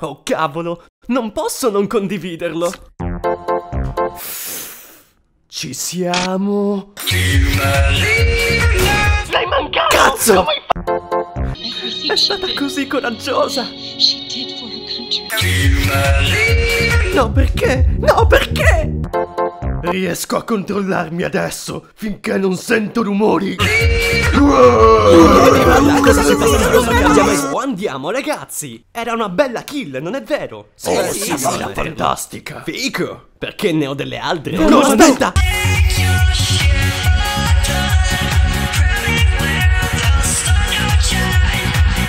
Oh cavolo, non posso non condividerlo. Ci siamo. L'hai mancato! Cazzo! È stata così coraggiosa. No, perché? No, perché? Riesco a controllarmi adesso, finché non sento rumori. Andiamo, ragazzi! Era una bella kill, non è vero? Sì, oh, sì, sì, era fantastica. Fico! Perché ne ho delle altre? No, no aspetta!